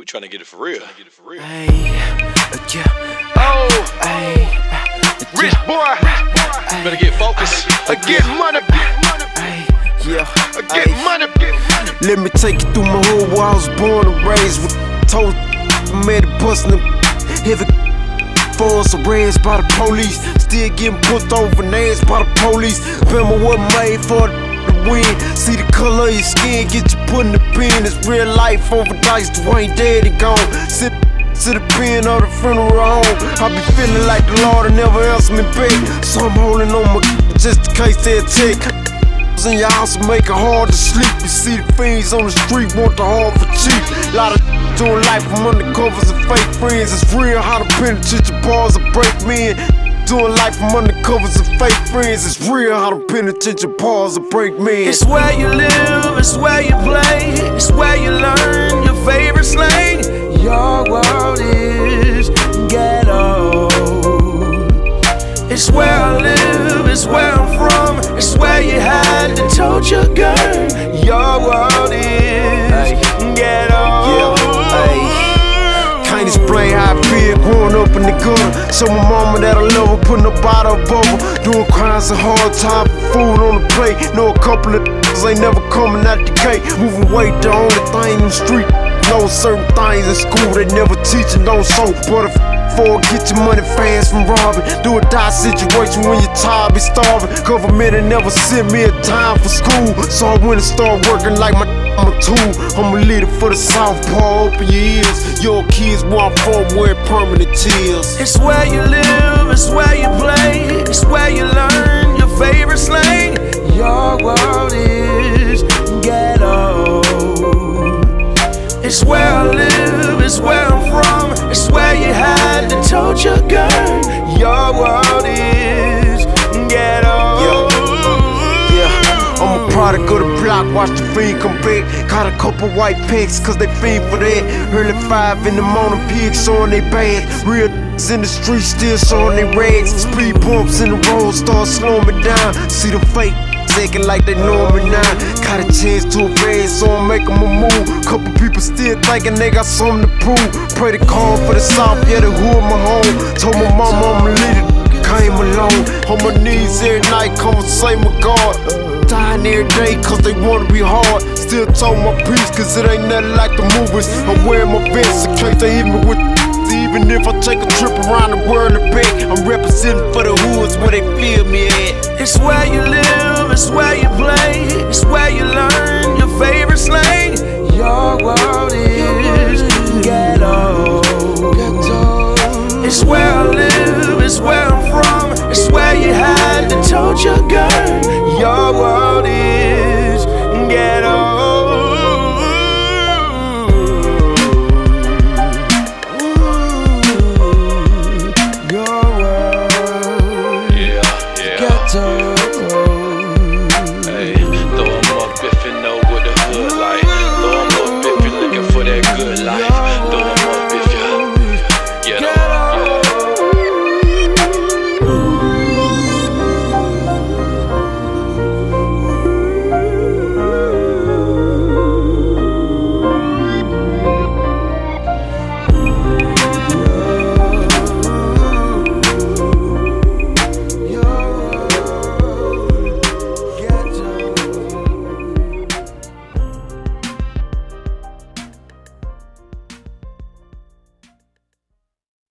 We trying to get it for real. Trying to get it for real. Hey, yeah, Oh, hey, rich boy. Better get focused. I get money, hey, yeah, I get hey. money, Let me take you through my hood where I was born and raised with told made it bustin' them heavy phones raised by the police. Still getting put over names by the police. Remember what made for the win. See the color of your skin, get you put in the pen. It's real life over dice. Dwayne dead and gone. Sit to the pen of the funeral home. I be feeling like the Lord will never answer me back. So I'm holding on my just in case they attack in your house and make it hard to sleep. You see the fiends on the street want the hard for cheap. Lot of doing life from undercovers and fake friends. It's real how the your bars will break men. Doing life from undercovers and fake friends. It's real how the penitentiary bars will break men. It's where you live, it's where you play, it's where you learn your favorite slang. Your world is ghetto. It's where I live, it's where So my mama that I love her putting a bottle above her. Doing crimes and hard time for food on the plate. Know a couple of ain't never coming out the gate. Moving weight, the only thing in the street. Know certain things in school they never teaching, don't so. But if get your money fast from robbing. Do a die situation when you're tired, be starving. Government ain't never sent me a time for school. So I went and started working like my I'm a tool. I'm a leader for the South Paul. Open your ears. Your kids want from wear permanent tears. It's where you live, it's where you play, it's where you learn your favorite slang. Your I'm a product of the block, watch the come back. Caught a couple white pigs, cause they fiend for that. Early five in the morning, pigs on they bands. Real in the street still showing they rags. Speed bumps in the road, start slowing me down. See the fake acting like they know me now. Got a chance to evade, so I'm making my move. Couple people still thinking they got something to prove. Pray to call for the South, yeah, the hood my home. Told my mama I'm a leader, came alone. On my knees every night, say my God time every day cause they wanna be hard. Still told my peace cause it ain't nothing like the movies. I'm wearing my vest in case they hit me with even if I take a trip around the world and back, I'm representing for the hoods where they feel me at. It's where you live, it's where you play, it's where you learn your favorite slang. Your world is ghetto. It's where I live, it's where I'm from, it's where you had and told your girl.